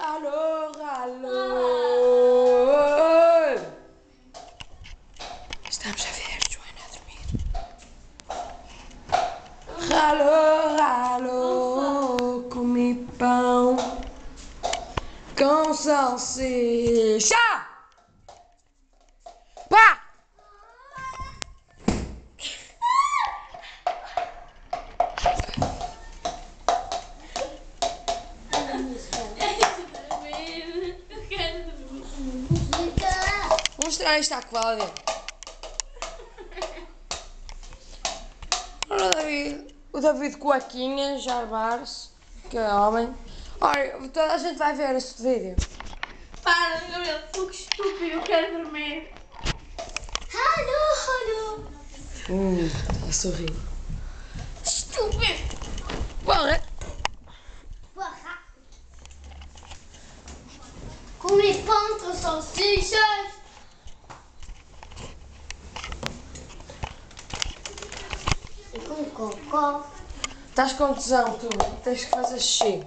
Alô, alô. Estamos a ver Joana a dormir. Alô, alô. Comi pão com salsicha. Mostrar isto à Cláudia. Olha o David. O David Coaquinha, Jarbars, que é homem. Olha, toda a gente vai ver este vídeo. Para, Gabriel, tu que estúpido, eu quero dormir. Alô, alô. Hum, está a sorrir. Estúpido. Bom, né? Porra. Comi pão com salsichas. E com cocó. Estás com tesão, tu. Tens que fazer xixi.